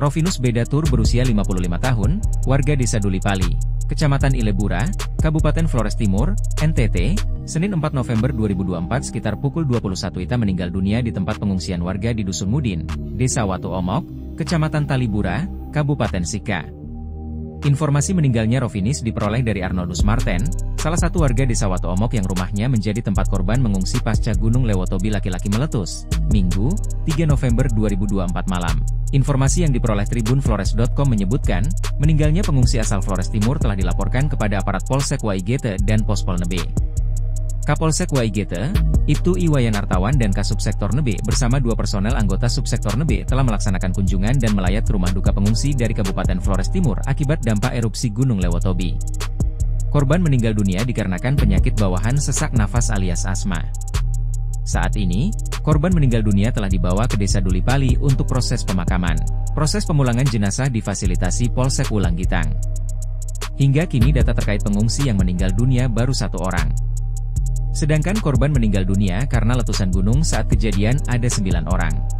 Rovinus Bedatur berusia 55 tahun, warga desa Dulipali, Kecamatan Ilebura, Kabupaten Flores Timur, NTT, Senin 4 November 2024 sekitar pukul 21 ITA meninggal dunia di tempat pengungsian warga di Dusun Mudin, Desa Watu Omok, Kecamatan Talibura, Kabupaten Sika. Informasi meninggalnya Rovinis diperoleh dari Arnoldus Marten, salah satu warga desa Watu Omok yang rumahnya menjadi tempat korban mengungsi pasca Gunung Lewotobi laki-laki meletus, Minggu, 3 November 2024 malam. Informasi yang diperoleh Tribun Flores.com menyebutkan, meninggalnya pengungsi asal Flores Timur telah dilaporkan kepada aparat Polsek Waigete dan Pospol Nebe. Kapolsek Waigete, Ibtu Iwayan Artawan dan Kasubsektor Nebe bersama dua personel anggota Subsektor Nebe telah melaksanakan kunjungan dan melayat ke rumah duka pengungsi dari Kabupaten Flores Timur akibat dampak erupsi Gunung Lewotobi. Korban meninggal dunia dikarenakan penyakit bawahan sesak nafas alias asma. Saat ini, korban meninggal dunia telah dibawa ke desa Dulipali untuk proses pemakaman. Proses pemulangan jenazah difasilitasi Polsek Ulanggitang. Hingga kini data terkait pengungsi yang meninggal dunia baru satu orang. Sedangkan korban meninggal dunia karena letusan gunung saat kejadian ada 9 orang.